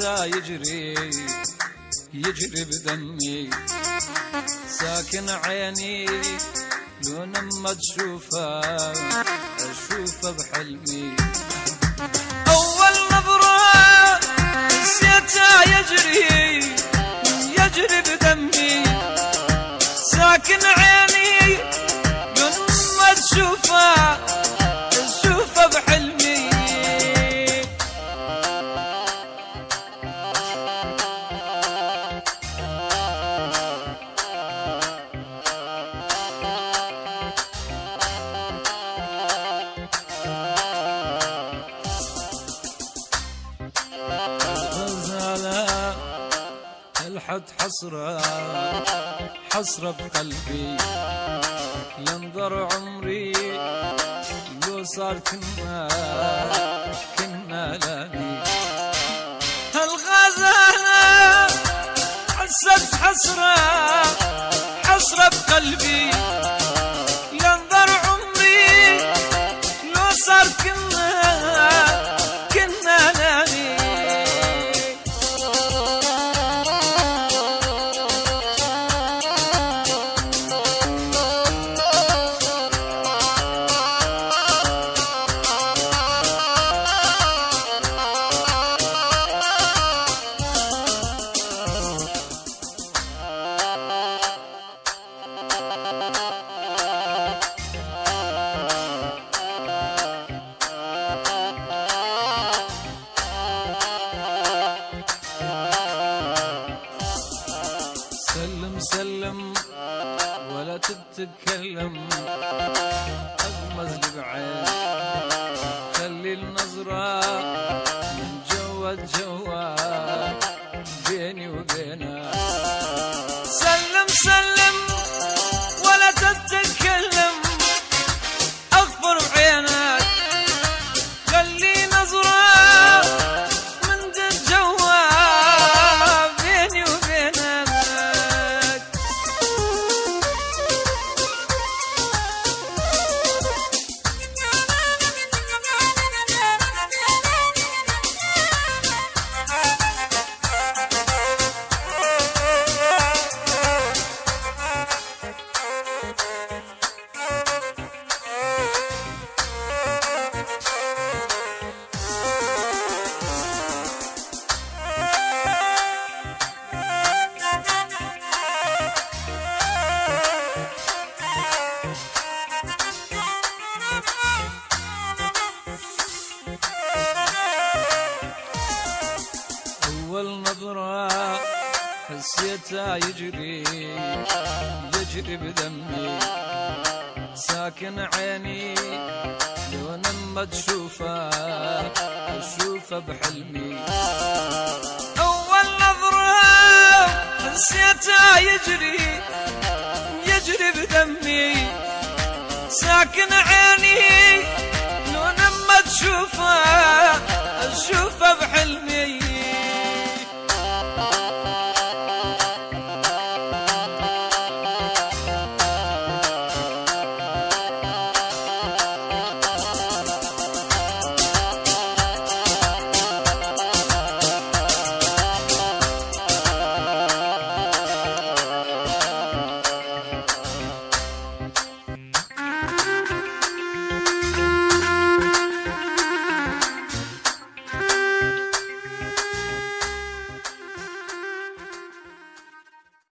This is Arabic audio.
يجري يجري بدمي. ساكن عيني لو لما تشوفه اشوفه بحلمي. الحد حسرة حسرة بقلبي. ينظر عمري لو صار كنا كنا لاني الغزالة حست حسرة سلم سلم ولا تتكلم. أغمز لي بعين حسيتها يجري يجري بدمي. ساكن عيني لو لما تشوفه أشوفه بحلمي. أول نظرة حسيتها يجري يجري بدمي. ساكن عيني لو لما تشوفه أشوفه بحلمي.